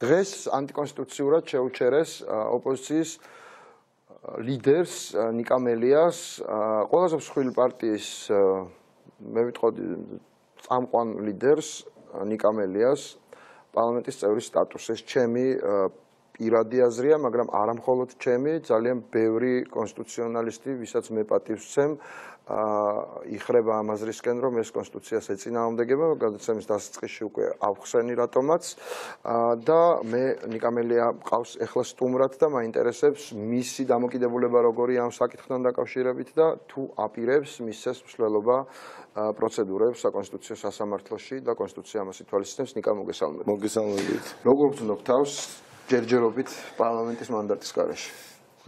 დღეს ანტიკონსტიტუციურად შეუჩერეს ოპოზიციის ლიდერს ნიკამელიას ყველაზე მსხვილი პარტიის მე ვიტყოდი წამყვან ლიდერს ნიკამელიას პარლამენტის წევრის სტატუსის ჩემი პირადი აზრია, მაგრამ არა მხოლოდ ჩემი, ძალიან ბევრი კონსტიტუციონალისტი, ვისაც მე პატივს ვცემ, აა იხრება ამ აზრისკენ, რომ ეს კონსტიტუციას ეწინააღმდეგება, გადაცემის დასაწყისში უკვე ავხსენი რატომაც. აა და მე ნიკამელია ყავს ეხლა სტუმრად და მაინტერესებს მისი დამოკიდებულება როგორი ამ საკითხთან დაკავშირებით და თუ აპირებს მისცეს მსვლელობა პროცედურებს საკონსტიტუციო სასამართლოში და კონსტიტუცია ამას ითვალისწინებს ნიკა მოგესალმებით. მოგესალმებით. როგორ გძნობ თავს? ჯერჯერობით პარლამენტის მანდატის გარეშე.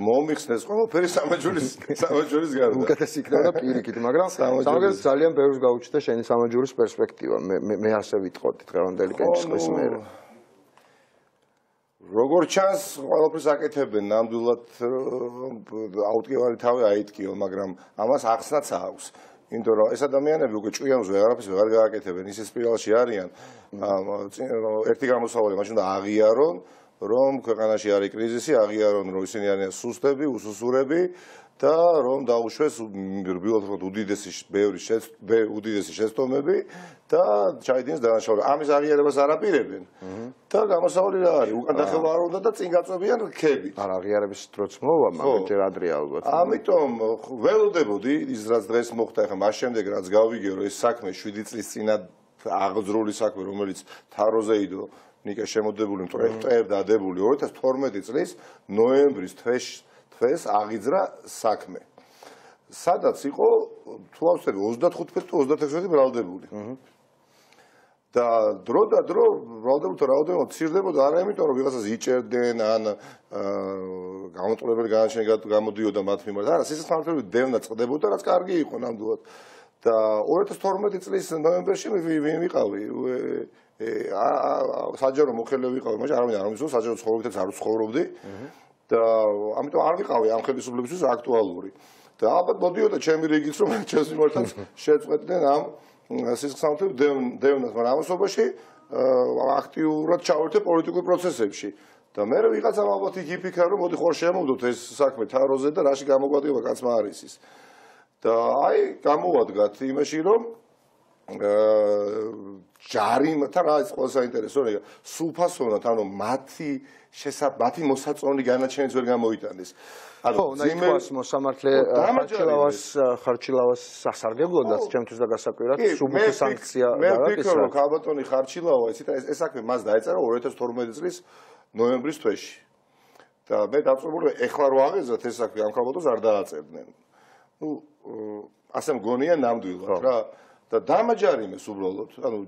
მომიხსნეს ყველაფერი სამაჯურის სამაჯურის გარდა. უკეთეს იქნება პირიქით, მაგრამ სამაგერს ძალიან ბევრს გაუჩნდა შენი სამაჯურის პერსპექტივა. მე მე ასე ვიტყოდი დღევანდელი კენჭისყრის მერე. როგორ ჩანს ყველაფერს აკეთებენ ნამდვილად აუტკივარი თავი აიტკიო, მაგრამ ამას ახსნაც აქვს. იმიტომ რომ ეს ადამიანები უკვე ჭვიანს ვეღარაფერს ვეღარ გააკეთებენ, ისე სპირალში არიან. ერთი გამოსავალი მაშინ და აღიარონ რომ ქვეყანაში არის კრიზისი, აღიარონ რომ ისინი არიან სუსტები, უსუსურები და რომ დაუშვეს რბილად ხო უდიდესი ბევრი უდიდესი შეცდომები და ჩაიდინეს დანაშაულება. ამის აღიარებას არ აპირებენ. და გამოსავალი რა არის? უკან დახევა არ უნდა და წინ გაწევიან რქები. არა, აღიარების დროც მოვა, მაგრამ ჯერ ადრე ალბათ. ამიტომ ველოდებოდი ის რაც დღეს მოხდა, ახლა მას შემდეგ რაც გავიგე რომ ეს საქმე 7 წლის წინა აღძრული საქმე რომელიც თაროზე იდო ნიკა შემოდებული პროექტებ დადებული 2012 წლის ნოემბრის თვეს თვეს აღიძრა საქმე. სადაც იყო თუ ავსები 35 თუ 36 ბრალდებული. და დრო და დრო ბრალდებული თუ რაოდენობა ცირდებოდა არა იმიტომ რომ ვიღაცას იჭერდნენ ან გამოწვევებელი განაჩენი გამოდიოდა მათ მიმართ. არა, სიცოცხლე დევნა წდებოდა, რაც კარგი იყო ნამდვილად. და 2012 წლის ნოემბერში მე ვიყავი საჯარო მოხელე ვიყავი, მაგრამ არამედ არ მისულ საჯარო ცხოვრებითაც არ ცხოვრობდი. და ამიტომ არ ვიყავი ამ ხელისუფლებისთვის აქტუალური. და ალბათ მოდიოდა ჩემი რიგიც რომ ჩემს მიმართაც შეწყვეტდნენ ამ სისხლსამართლებ დევნას, მაგრამ ამასობაში აქტიურად ჩავერთე პოლიტიკურ პროცესებში. და მე ვიღაცამ ალბათ იქ იფიქრა რომ მოდი ხوار შემოვდოთ ეს საქმე თაროზე და რაში გამოგვადგება კაცმა არის ის. და აი გამოვადგათ იმაში რომ ჯარიმთან რა ის ყველაზე საინტერესოა სულფასონად ანუ მათი შესაბ მათი მოსაწონი განაჩენიც ვერ გამოიტანეს. ანუ ძიმეს მოსამართლე ხარჩილავას ხარჩილავას სასარგებლოდაც ჩემთვის და გასაკვირად სუბუქი სანქცია და რა ეს მე ვფიქრობ რომ ქალბატონი ხარჩილავა ისეთ ეს საქმე მას დაეწერა 2012 წლის ნოემბრის თვეში. და მე დაწუებული ეხლა რო აღეზოთ ეს საქმე ამ ქალბატონს არ დააწერდნენ ну ასე მგონია ნამდვილად რა. და დამაჯარიმეს უბრალოდ ანუ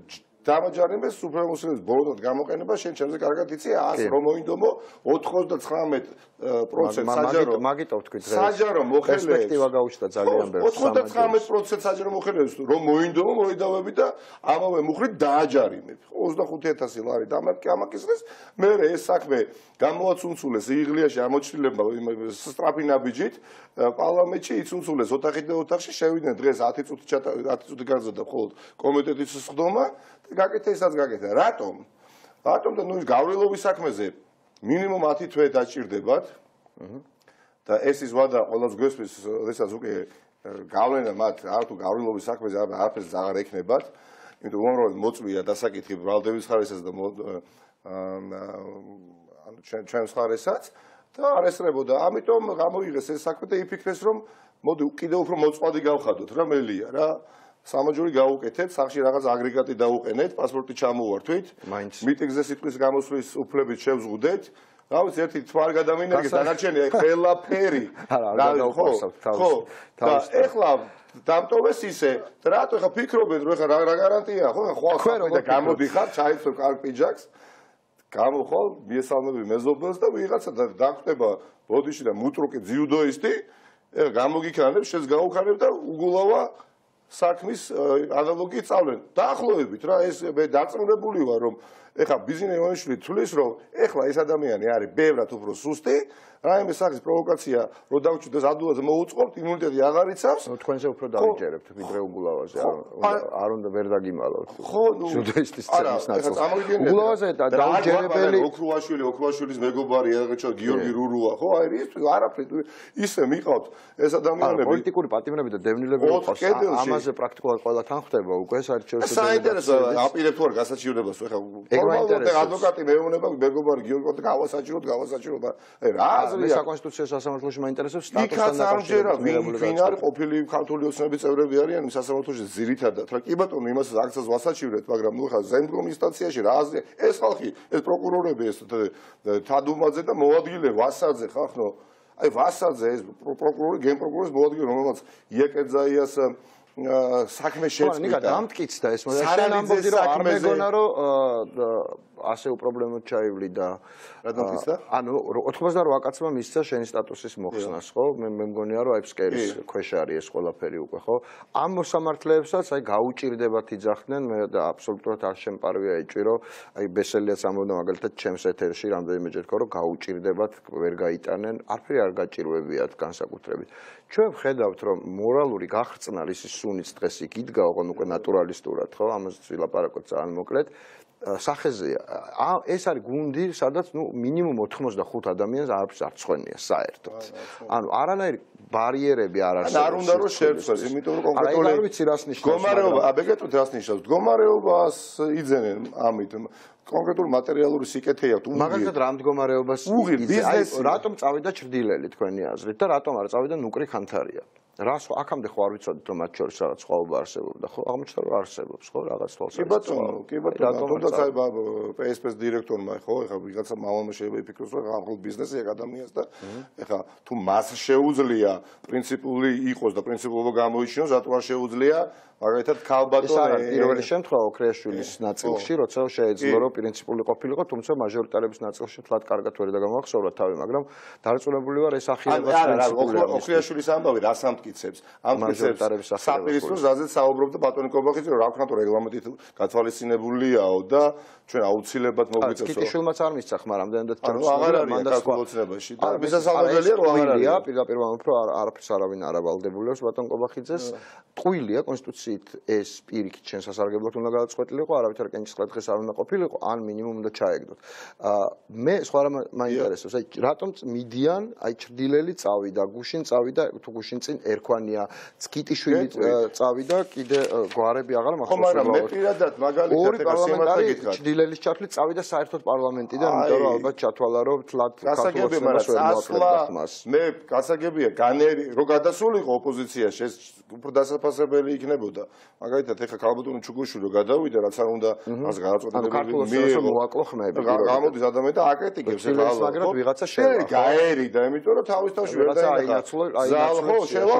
დამაჯარიმეს სუპრემოსის ბოლოდ გამოყენება შენ ჩემზე კარგად იცი 100 რომ მოინდომო 99% საჯარო მაგიტო ვთქვი დღეს საჯარო მოხელე პერსპექტივა გაუჩნდა ძალიან ბევრს 99% საჯარო მოხელე რომ მოინდომო მოიდავები და ამავე მუხრით დააჯარიმებ. 25000 ლარი დამარკი ამაკისრეს. მე ეს საქმე გამოაცუნცულეს იღლიაში ამოჩილებმა სტრაფი ნაბიჯით პარლამენტში იცუნცულეს. ოთახით და ოთახში შევიდნენ დღეს 10 წუთი 10 წუთი განზრდა მხოლოდ კომიტეტის სხდომა. გაკეთე ისაც გაკეთე. რატომ? რატომ და ნუ ის გავრილობის საქმეზე მინიმუმ 10 თვე დაჭirdებათ. და ეს ის ვადა ყოველს გვესმის, როდესაც უკვე გავლენა მათ არ თუ გავრილობის საქმეზე არაფერს აღარ ექნებათ. იმიტომ უამრავი მოწვია დასაკითხი ბრალდების ხარესაც და ანუ ჩვენ ჩვენს ხარესაც და არ ესრებოდა. ამიტომ გამოიღეს ეს საქმე და იფიქრეს რომ მოდი კიდევ უფრო მოწყვადი გავხადოთ რა მელია რა. სამაჯური გაუკეთეთ, სახში რაღაც აგრეგატი დაუყენეთ, პასპორტი ჩამოვართვით. მიტინგზე სიტყვის გამოსვლის უფლებით შევზღუდეთ. რა ვიცი, ერთი თვარ გადამინერგეთ, დანარჩენი ყველაფერი. რა დაუყავსავთ თავს. ხო. და ეხლა დამტოვეს ისე, რატო ეხლა ფიქრობენ, რომ ეხლა რა გარანტია, ხო? ხო, და გამოდიხარ, ჩაიცო კარგ პიჯაკს. გამოხვალ, მიესალმები მეზობელს და ვიღაცა დაგვტება ბოდიში და მუტრუკი ძიუდოისტი. ეხლა გამოგიქანებ, შენს გაუქანებ და უგულავა საქმის ანალოგი წავლენ. დაახლოებით რა ეს მე დაწუნებული ვარ რომ ეხლა ბიზნე ივანიშვილი თulis რომ ეხლა ეს ადამიანი არის ბევრად უფრო სუსტი რაიმე სახის პროვოკაცია რო დავჭირდეს ადვილად მოუწყობთ იმუნიტეტი აღარ იცავს ნუ თქვენზე უფრო დავიჯერებთ ვიდრე უგულავაზე არ უნდა ვერ დაგიმალოთ ხო ნუ ცემის ნაწილს წამოვიდგინეთ უგულავაზე და დაუჯერებელი ოქრუაშვილი ოქრუაშვილის მეგობარი რაღაცა გიორგი რურუა ხო აი ის არაფერი ისე მიყავთ ეს ადამიანები პოლიტიკური პატიმრები და დევნილები კედელში. ამაზე პრაქტიკულად ყველა თან ხდება უკვე საერთაშორისო საინტერესო აპირებ თუ არ გასაჩივრებას ხო მაინტერესებს. ადვოკატი მეუბნება მეგობარი გიორგი და გავასაჩივროთ გავასაჩივროთ აი რა აზრია საკონსტიტუციო სასამართლოში მაინტერესებს სტატუსთან ამჯერა ვინ დაკავშირებული ვინ განცხადება. არის ყოფილი ქართული ოცნების წევრები არიან სასამართლოში ძირითადად რა კი ბატონო იმას აქცას ვასაჩივრეთ მაგრამ ნუ ხა ზენდგომ ინსტანციაში რა აზრია ეს ხალხი ეს პროკურორები ეს თადუმაძე და მოადგილე ვასაძე ხახნო აი ვასაძე ეს პრო- პროკურორი გენპროკურორის მოადგილე რომელმაც იაკეძაიას აა, საქმე ხო, ნიკა შეწყვიტა. დამტკიცდა ეს მაგრამ შენ ამბობდი რომ არ მეგონა რომ ასე უპრობლემოდ ჩაივლი და რა დამტკიცდა? აა, ანუ 88 კაცმა მისცა შენი სტატუსის მოხსნას ხო? მე მე მგონია რომ აი ფსკერის კი. ქვეშ არის ეს ყველაფერი უკვე ხო? ამ მოსამართლეებსაც აი გაუჭirdებათ იძახდნენ მე და აბსოლუტურად არ შემპარვია ეჭირო აი ბესელიაც ამბობდა მაგალითად ჩემს ეთერში რამდენიმეჯერ თქო რომ გაუჭirdებათ ვერ გაიტანენ. არაფერი არ გაჭირვებიათ განსაკუთრებით. ჩვენ ვხედავთ რომ მორალური გახრწნალის სუნიც დღეს იქ იდგა ოღონ უკვე ნატურალისტურად ხო? ამას ვილაპარაკოთ ძალიან მოკლედ სახეზე ეს არის გუნდი სადაც ნუ მინიმუმ 85 ადამიანს არც არ წვენია საერთოდ. ანუ არანაირი ბარიერები არ არსებობს არ უნდა რომ შეერწყოს იმიტომ რომ კონკრეტული არ ვიცი რას ნიშნავს მდგომარეობა აბეგეთოთ რას ნიშნავს? მდგომარეობას იძენენ ამით. კონკრეტული მატერიალური სიკეთე აქვს უღირ მაგალითად რა მდგომარეობას აი, ბიზნესი. რატომ წავიდა ჭრდილელი თქვენი აზრით და რატომ არ წავიდა ნუკრი ხანთარია რა სხვა აქამდე ხო არ ვიცოდით რომ მათ შორის რაღაც სხვაობა არსებობდა ხო? აღმოჩნდა რომ არსებობს ხო? რაღაც კი თვალსაზრისით ბატონო, კი ბატონო, რატომ არ თუნდაც აი? PSP-ს დირექტორმა ხო, ეხლა ვიღაცა მამამა შეიძლება იფიქროს, რომ ამხოლოდ ბიზნესი ეგ ადამიანს და ეხლა თუ მას შეუძლია პრინციპული იყოს და პრინციპულობა გამოიჩინოს, რატო არ შეუძლია მაგალითად ქალბატონი პირველი შემთხვევა ოქრიაშვილის ნაწილში, როცა შეეძლო რომ პრინციპული ყოფილიყო, თუმცა მაჟორიტარების ნაწილში თლად კარგად ვერ დაგამახსოვრა თავი, მაგრამ დარწმუნებული ვარ ეს რა, ოქრიაშვილის ამბავი რას ამტკიცებს? მაჟორიტარების ამტკიცებს ახალებას საპირისპირო ზაზე საუბრობდა ბატონი კობახიძე, რომ რა ვქნა თუ რეგლამენტით გათვალისწინებულიაო და ჩვენ აუცილებლად მოგვიწევს. კიტიშვილმაც არ მისცა ხმა რამდენადაც ანუ აღარ არის ქართულ ოცნებაში და მისასალმებელია რომ აღარ არის. პირდაპირ მომფრო არ არაფერს არავინ არ ავალდებულებს ბატონ კობახიძეს. ტყუილია კონსტიტუციით ეს პირიქით ჩვენ სასარგებლოდ უნდა გადაწყვეტილიყო, არავითარ კენჭისყრა დღეს არ უნდა ყოფილიყო, ან მინიმუმ უნდა ჩაეგდოთ. აა მე სხვა რამ მაინტერესებს, აი რატომ მიდიან, აი ჭრდილელი წავიდა, გუშინ წავიდა, თუ გუშინ წინ ერქვანია, აა, წავიდა, კიდე გვარები აღარ ხო, მახსოვს. მაგრამ მე პირადად ორი მაგალითად სიმართლე პარლამენტარი გითხრათ. ჭრდილელის ჩათვლით წავიდა საერთოდ პარლამენტიდან, იმიტომ რომ ალბათ ჩათვალა რომ თლად გასაგებია, მაგრამ წასვლა მე გასაგებია განერი რომ გადასულიყო ოპოზიციაში ეს უფრო დასაფასებელი იქნებოდა. მაგალითად ეხა ქალბატონი ჩუგუშვილი რო გადავიდა, რაც არ უნდა მას ანუ გადაწყვეტილები ქართულ ოცნებას მოაკლო ხმები, გა- პირველად. გამოდის ადამიანი და აკრიტიკებს მაგრად ხო? ვიღაცა შევა, გაერი და იმიტომ რომ თავის თავში ვერ ვიღაცა დაინახა. აინაცვლა- ზალ ხო შევა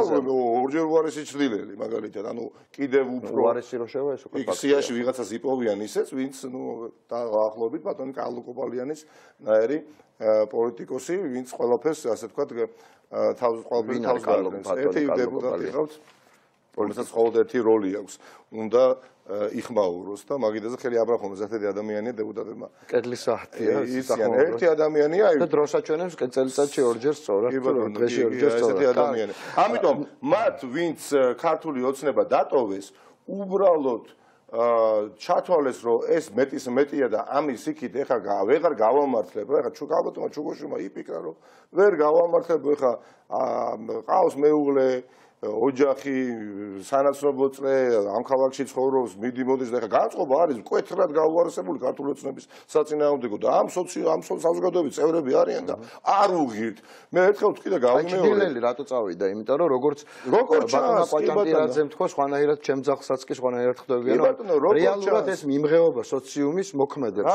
ორჯერ უარესი ჭრილელი მაგალითად ანუ კიდევ უფრო უარესი რო შევა ეს უკვე იქ სიაში ვიღაცას იპოვიან ისეც, ვინც ნუ დაახლოებით ბატონი კარლო კოპალიანის ნაერი პოლიტიკოსი, ვინც ყველაფერს ასე თქვა თავს ყველაფერს ვინ თავს ბატონი ერთი დეპუტატი ხავთ. რომელსაც ყოველდღე ერთი როლი აქვს. უნდა აა, იხმაუროს და მაგიდაზე ხელი აბრახონოს ერთ-ერთი ადამიანია დეპუტატებმა. კედლის საათია იციან ერთი ადამიანია აი და დროსაჩვენებს წელიწადში ორჯერ სწორად თუ დღეში ორჯერ ესეთი სწორად ადამიანი. ამიტომ მათ ვინც ქართული ოცნება დატოვეს, უბრალოდ აა ჩათვალეს რომ ეს მეტის მეტია და ამის იქით ეხა ვეღარ გავამართლებ, ეხა ჩუ გაბატონო ჩუგოშუმა იფიქრა რომ ვერ გავამართლებ ეხა აა ყავს მეუღლე ოჯახი, სანაცნობო წრე, ამ ქალაქში ცხოვრობს, მიდი მოდის და ეხა განწყობა არის მკვეთრად გაუარესებული ქართული ოცნების საწინააღმდეგო და ამ სოციო ამ საზოგადოების წევრები არიან და არ უღირთ. მე ერთხელ ვთქვი და გავიმეორე. ჭრდილელი რატო წავიდა? იმიტომ რომ როგორც როგორც ბატონა ჩანს, კი, ყვაჭანტირაძემ თქვა, სხვანაირად ჩემ ძაღლსაც კი სხვანაირად ხდებიან. როგორც რეალურად ეს მიმღეობა სოციუმის მოქმედებს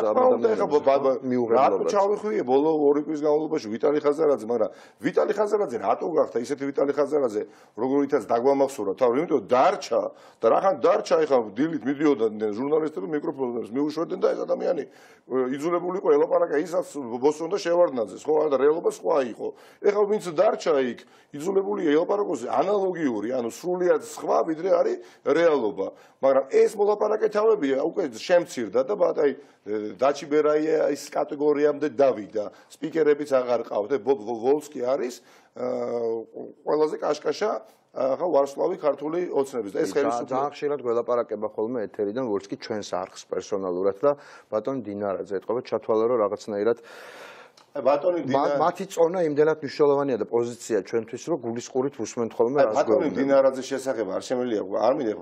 ბაბა რატო ჩავიხვიე ბოლო ორი კვირის განმავლობაში ვიტალი ხაზარაძე, მაგრამ ვიტალი ხაზარაძე რატო გახდა ისეთი ვიტალი ხაზარაძე, როგორ ოპერატიულითაც დაგვამახსოვრა თავი, იმიტომ დარჩა და რახან დარჩა ეხლა დილით მიდიოდნენ ჟურნალისტები მიკროფონებს მიუშვერდნენ და ეს ადამიანი იძულებული იყო ელაპარაკა ისაც ბოსონ და შევარდნაძეს, ხო, და რეალობა სხვა იყო. ეხლა ვინც დარჩა იქ, იძულებული ელაპარაკოს ანალოგიური, ანუ სრულიად სხვა ვიდრე არის რეალობა. მაგრამ ეს მოლაპარაკეთავები უკვე შემცირდა და ბატაი დაჩიბერაია ის კატეგორიამდე დავიდა. სპიკერებიც აღარ ყავთ, ვოლსკი არის ყველაზე კაშკაშა ახლა ვარსლავი ქართული ოცნების და ეს ხელისუფლება ძალიან ხშირად გველაპარაკება ხოლმე ეთერიდან ვორც კი ჩვენს არხს პერსონალურად და ბატონ დინარაძე ეთყობა ჩათვალე რომ რაღაცნაირად ბატონი დინარაძე მათი წონა იმდენად მნიშვნელოვანია და პოზიცია ჩვენთვის რომ გულისყურით უსმენთ ხოლმე რას ბატონი დინარაძე შესახებ არ შემიძლია არ მინდა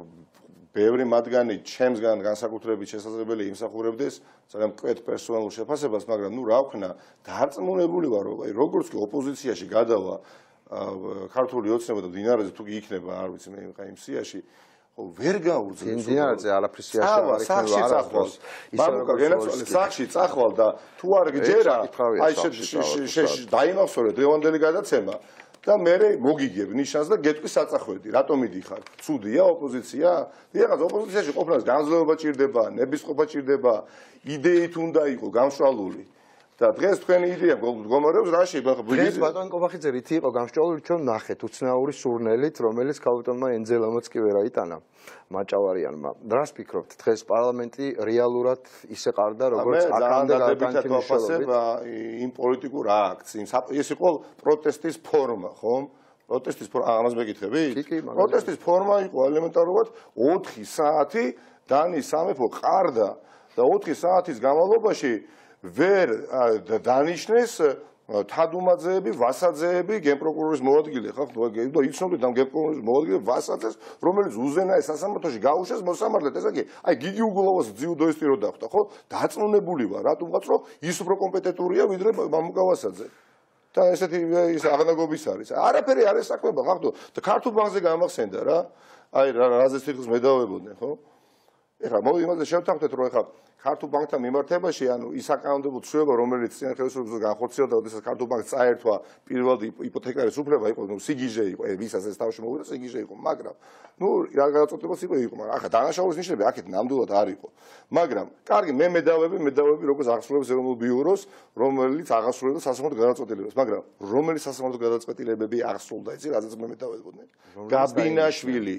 ბევრი მათგანი ჩემსგან განსაკუთრებით შესაძლებელი იმსახურებდეს ძალიან კვეთ პერსონალურ შეფასებას, მაგრამ ნუ რა ვქნა, დარწმუნებული ვარ, აი როგორც კი ოპოზიციაში გადავა ქართული ოცნება და დინარაზე თუ იქნება, არ ვიცი მე ხა იმ სიაში ვერ გაუძლებს დინარაზე არაფრის სიაში არ იქნება არ ახლოს. მამუკა გენაცვალე სახში წახვალ და თუ არ გჯერა აი შე დაიმახსოვრე დღევანდელი გადაცემა და მე მოგიგებ ნიშანს და გეტყვი საწახვედი რატომ მიდიხარ? ცუდია ოპოზიცია? დიახაც ოპოზიციაში ყოფნას განძლეობა ჭირდება ნებისყოფა ჭირდება იდეით უნდა იყოს გამშვალული და დღეს თქვენი იდეა მდგომარეობს რაში დღეს ბატონ კობახიძე რითი იყო გამშვალული ჩვენ ნახეთ უცნაური სურნელით რომელიც კაპიტანმა ენძელამაც კი ვერ აიტანა მაჭავარიანმა. რას ფიქრობთ დღეს პარლამენტი რეალურად ისე ყარდა როგორც აკამდე გარდანჩინიშნულობა იმ პოლიტიკურ აქტს იმ ეს იყო პროტესტის ფორმა ხომ? პროტესტის ფორმა ამას მეკითხები? პროტესტის ფორმა იყო ელემენტარულად 4 საათი დანის სამეფო ყარდა და 4 საათის განმავლობაში ვერ დანიშნეს თადუმაძეები, ვასაძეები, გენპროკურორის მოადგილე ხალხ და იცნობთ ამ გენპროკურორის მოადგილე ვასაძეს, რომელიც უზენაეს სასამართლოში გაუშვეს მოსამართლედ, ესე იგი, აი გიგი უგულოვას ძიუდოისტი რო დახვდა, ხო? დაწნუნებული ვარ, რატომღაც რომ ის უფრო კომპეტენტურია ვიდრე მამუკა ვასაძე. და ესეთი ის აღნაგობის არის. არაფერი არ ესაქმება ხალხო და ქართულ ბანკზე გამახსენდა რა. აი რა რაზეც თვითონ მედავებოდნენ, ხო? ეხლა მოდი იმაზე შევთანხმდეთ რომ ეხლა ქართულ ბანკთან მიმართებაში ანუ ის აკაუნტებულ ცვლილება რომელიც წინა ხელისუფლებას განხორციელდა და ოდესაც ქართულ ბანკს წაერთვა პირველი იპოთეკარის უფლება იყო ნუ სიგიჟე იყო. ვისაც ეს თავში მოვიდა სიგიჟე იყო მაგრამ ნუ რა გადაწყვეტილებას იყო იყო მაგრამ ახლა დანაშაულის ნიშნები აქეთ ნამდვილად არ იყო. მაგრამ კარგი მე მედავები მედავები როგორც აღსრულებს ეროვნულ ბიუროს რომელიც აღასრულებდა სასამართლო გადაწყვეტილებას. მაგრამ რომელი სასამართლო გადაწყვეტილებები აღსრულდა იცი რაზეც მე მედავებოდნენ? გაბინაშვილი.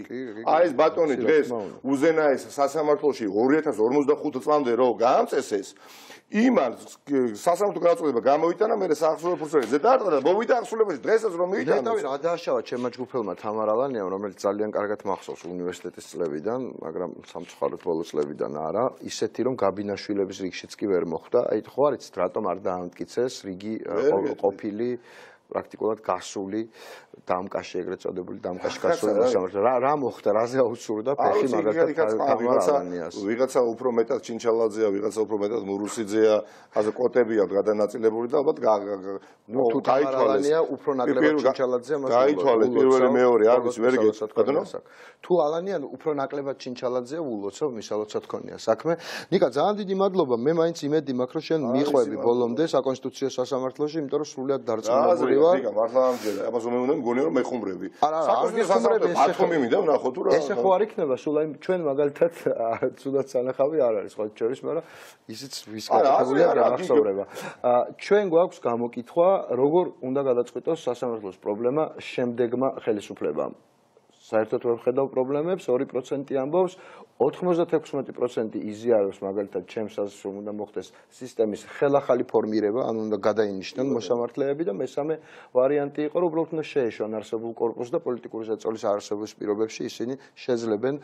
აი ეს ბატონი დღეს უზენაეს სასამართლოში 2055 წლამდე რომ გაამწესეს იმან სასამართლო გადაწყვეტილება გამოვიტანა მე საახსოვო პროცესზე დაარტყა და მოვიდა აღსრულებაში დღესაც რომ მიიტანოს ნეტავი რა დააშავა ჩემმა ჯგუფელმა თამარალანიამ რომელიც ძალიან კარგად მახსოვს უნივერსიტეტის წლებიდან მაგრამ სამწუხაროდ ბოლო წლებიდან არა. ისეთი რომ გაბინაშვილების რიგშიც კი ვერ მოხვდა. აი ხო არიცით რატომ არ დაამტკიცეს რიგი ყოფილი პრაქტიკულად გასული დამკაში ეგრეთ წოდებული დამკაში გასული მოსამართლე. რა რა მოხდა? რაზე აუცურდა ფეხი მაგალითად ვიღაცა ვიღაცა უფრო მეტად ჩინჩალაძეა ვიღაცა უფრო მეტად მურუსიძეა ასე კოტებია გადანაწილებული და ალბათ ნუ თუ გაითვალეს უფრო ნაკლებად ჩინჩალაძეა მას გაითვალეს პირველი მეორე არ ვიცი ვერ გეტყვი თუ ალანიან უფრო ნაკლებად ჩინჩალაძეა ულოცო მისალოცად ქონია საქმე. ნიკა ძალიან დიდი მადლობა. მე მაინც იმედი მაქვს რომ შენ მიყვები ბოლომდე საკონსტიტუციო სასამართლოში იმიტომ რომ სრულად დარწმუნებული ვარ ნიკა მართლა ამჯერა ამას მე უნდა მგონი რომ მეხუმრები. საკუთრივ ბათუმი მინდა ვნახო თუ რა. ესე ხო არ იქნება სულ აი ჩვენ მაგალითად ცუდად სანახავი არ არის ხო ჩვენის მაგრამ ისიც ვისკეთებულია და აღსაურება. ჩვენ გვაქვს გამოკითხვა როგორ უნდა გადაწყვიტოს სასამართლოს პრობლემა შემდეგმა ხელისუფლებამ. საერთოდ ვერ ხედავ პრობლემებს 2% ამბობს 96% იზიარებს მაგალითად ჩემს აზრს რომ უნდა მოხდეს სისტემის ხელახალი ფორმირება ანუ უნდა გადაინიშნონ მოსამართლეები და მესამე ვარიანტი იყო რომ უბრალოდ უნდა შეეშვან არსებულ კორპუსს და პოლიტიკური ზეწოლის არსებობის პირობებში ისინი შეძლებენ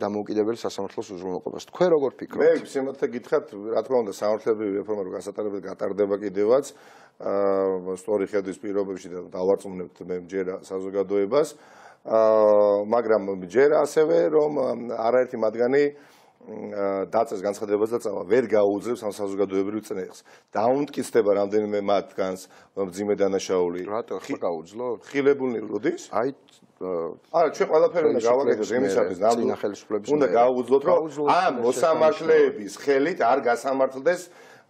დამოუკიდებელ სასამართლოს უზრუნველყოფას. თქვენ როგორ ფიქრობთ? მე სიმართლე გითხრათ რა თქმა უნდა სამართლებრივი რეფორმა რო გასატარებლად გატარდება კიდევაც აა სწორი ხედვის პირობებში და დავარწმუნებთ მე ჯერა საზოგადოებას. აა მაგრამ ჯერ ასევე რომ არაერთი მათგანი დაწეს განცხადებას და წავა ვერ გაუძლებს ამ საზოგადოებრივ წნეხს. დაუნტკიცდება რამდენიმე მათგანს ძიმე დანაშაული. რატო ხა გაუძლო? ხილებულნი როდის? აი არა ჩვენ ყველაფერი უნდა გავაკეთოთ იმისათვის ნამდვილად უნდა გაუძლოთ რომ ამ მოსამართლეების ხელით არ გასამართლდეს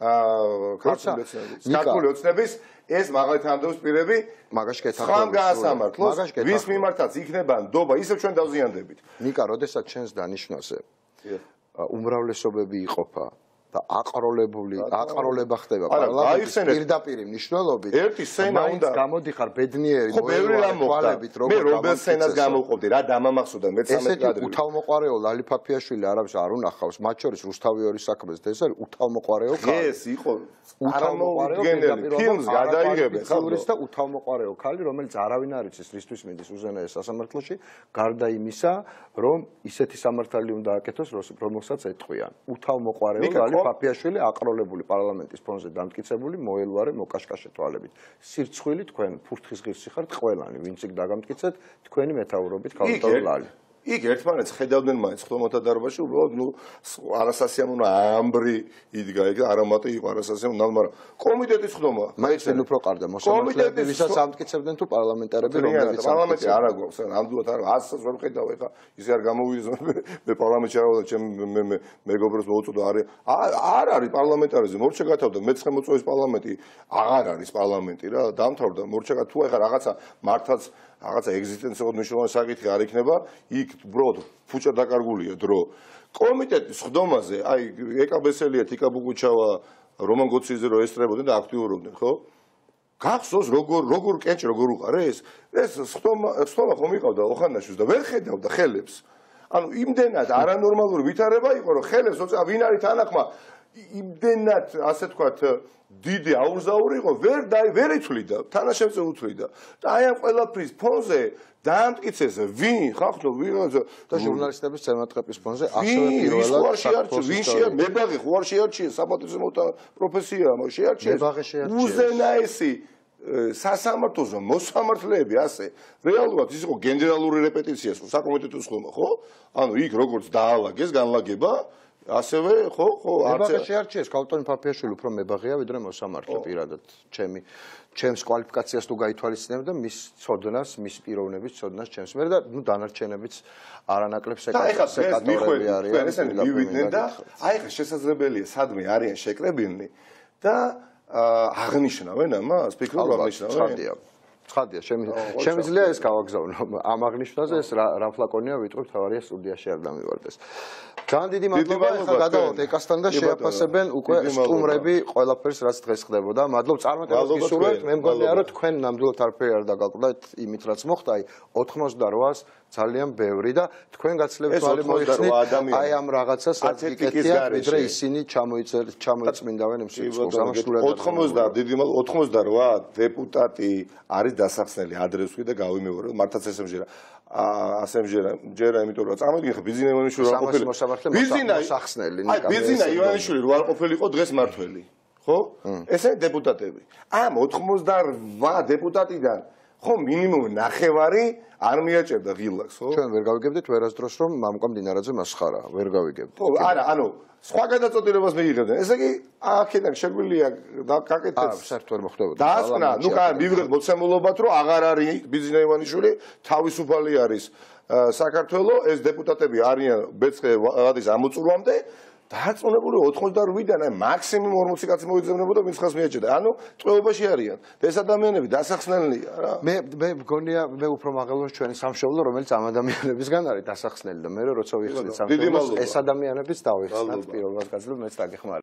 ქართული ოცნების ქართული ოცნების ეს მაღალთანადობის პირები მაგაში ხან გეთანხმებით. გაასამართლოს ვის მიმართაც იქნება ნდობა ისევ ჩვენ დავზიანდებით ნიკა, როდესაც ჩვენს დანიშნვაზე უმრავლესობები იყოფა და აყროლებული, აყროლება ხდება პარლამენტის გაიხსენეთ. პირდაპირ მნიშვნელობით. ერთი მაინც უნდა. გამოდიხარ ბედნიერი, მოხდა თვალებით, მე რომელ გამომწიწესო. გამოვყოფდი რა დამამახსოვდა მე 13 ესეთი კადრი უთავმოყარეო ლალი ფაფიაშვილი არავის არ უნახავს, მათ შორის რუსთავი ორი საქმეს და ეს არის უთავმოყარეო ქალი. ეს იყო უთავმოყარეო ფილმს გადაიღებენ ხალხს და უთავმოყარეო ქალი, რომელიც არავინ არ იცის რისთვის მიდის უზენაეს სასამართლოში, გარდა იმისა, რომ ისეთი სამართალი უნდა აკეთოს, რომელსაც ეტყვიან. უთავმოყარეო ლალი ხო? ფაფიაშვილი აყროლებული პარლამენტის ფონზე დამტკიცებული მოელვარე მოკაშკაშე თვალებით. სირცხვილი თქვენ ფურთხის ღირსი ხართ ყველანი, ვინც იქ დაგამტკიცეთ, თქვენი მეთაურობით იქ ქალბატონ ერთ- ლალი. იქ ერთმანეთს ხედავდნენ მაინც ხდომათა დარბაზში უბრალოდ ნუ არასასიამოვნო ამბრი იდგა ეგ არამატი იყო არასასიამოვნო მაგრამ კომიტეტის ხდომა. მაინც ვინ უფრო ყარდა მოსამართლეები, ვისაც ამტკიცებდნენ თუ პარლამენტარები, რომლებიც პარლამენტი არ აგვაქვს ამდულად არ ასსაც ვერ ხედავ ეხა ისე არ გამოვიდეს მე- მე პარლამენტში არ ვარ ჩემ მე მე მეგობრებს მოუწოდა არის არ არის პარლამენტარიზმი მორჩა გათავდა მე-9 მოწვევის პარლამენტი აღარ არის პარლამენტი რა დამთავრდა მორჩა გა- თუ ეხა რაღაცა მართლაც რაღაცა ეგზისტენციურად მნიშვნელოვანი საკითხი არ იქნება იქ უბრალოდ ფუჭა დაკარგულია დრო. კომიტეტის ხდომაზე აი ეკაბესელია თიკა ბუგუჩავა რომან გოციძე რო ესწრებოდნენ და აქტიურობდნენ ხო? გახსოვს როგორ როგორ კენჭ როგორ უყარეს ეს ხტომა ხტომა ხომ იყავდა ოხანაშვილს და ვერ ხედავდა ხელებს? ანუ იმდენად არანორმალური ვითარება იყო რომ ხელებს როცა ვინ არის თანახმა იმდენად ასე თქვათ დიდი აურზაური იყო, ვერ ვერ იცვლიდა, თანაშემწე უცვლიდა. და აი ამ ყველაფრის ფონზე დაამტკიცეს ვინ, ხახტო, ვინ და ჟურნალისტების წარმატების ფონზე ასევე პირველად ვინ შეარ მებაღე ხო არ შეარჩიეს საპატიო პროფესია, მაგრამ შეარჩიეს. უზენაესი სასამართლოზე მოსამართლეები ასე. რეალურად ის იყო გენერალური რეპეტიციას საკომიტეტოს ხომ ხო? ანუ იქ როგორც დაალაგეს განლაგება ასევე ხო ხო მებაღე არც შეარჩიეს ქალტონი ფაფიაშვილი უფრო მებაღია ვიდრე მოსამართლე პირადად. ჩემი ჩემს კვალიფიკაციას თუ გაითვალისწინებ და მის ცოდნას, მის პიროვნების ცოდნას ჩემს მიერ და ნუ დანარჩენებიც არანაკლებ და ეხლა დღეს სეკატორები მიხველი არიან. თქვენ ესენი პირდაპირ მივიდნენ და აი ეხლა შესაძლებელია სადმე არიან შეკრებილნი და აღნიშნავენ ამას ფიქრობ ალბათ, აღნიშნავენ ცხადია. შემიძლია ეს გავაგზავნო. ამ აღნიშვნაზე ეს რა ფლაკონია ვიტყვი თავარია სტუდიაში არ დამივარდეს. ძალიან დიდი მადლობა. ეხლა გადავალთ ეკასთან და შეაფასებენ უკვე სტუმრები ყველაფერს რაც დღეს ხდებოდა. მადლობ წარმატებას გისურვებთ. მე მგონია რომ თქვენ ნამდვილად არაფერი არ დაგაკვდათ იმით რაც მოხდა. აი 88-ს ძალიან ბევრი და თქვენ თვალი 88 მოიხსნით აი ამ რაღაცას რაც იკეთია, ვიდრე ისინი ჩამოიწერ ჩამოიწმინდავენ იმ სიტყვას. ამას სულად არ 80 დიდი მადლობა 88 დეპუტატი არის დასახსნელი ადრეს ვი და გავიმეორე მართაც ესე მჯერა. აა ასე მჯერა მჯერა იმიტომ რომ წამოიდგინე ხა ბიზინა ივანიშვილი რო არ ყოფილი მოსახსნელი, აი ნიკა, ბიზინა მე ესე ივანიშვილი რო არ ყოფილიყო დღეს მართველი ხო? ესე დეპუტატები. ამ 88 დეპუტატიდან ხო მინიმუმ ნახევარი არ მიაჭერდა ღილაკს ხო? ჩვენ ვერ გავიგებდით ვერასდროს რომ მამუკა მდინარაძე მასხარა ვერ გავიგებდით. ხო არა ანუ სხვა გადაწყვეტილებას მიიღებდნენ. ესე იგი აქედან შეგვიძლია არა დაკაკეთდეს საერთოდ ვერ მოხდებოდა დაასკვნა, ნუ კაი, მივიღეთ მოცემულობათ, რომ აღარ არის ბიზნე ივანიშვილი, თავისუფალი არის საქართველოს, ეს დეპუტატები არიან ბეცხე ვადის ამოწურვამდე. დააწონებული 88-დან აი მაქსიმუმ 40 კაცი მოიძებნებოდა, ვინც ხას მიეჭედა. ანუ წვეობაში არიან. და ეს ადამიანები დასახსნელია რა. მე მე მგონია მე უფრო მაღალოს ჩვენი სამშობლო რომელიც ამ ადამიანებისგან არის დასახსნელი და მე როცა ვიხსნით სამშობლოს ეს ადამიანებიც დავიხსნათ პირველად გაძლევ მეც დაგეხმარება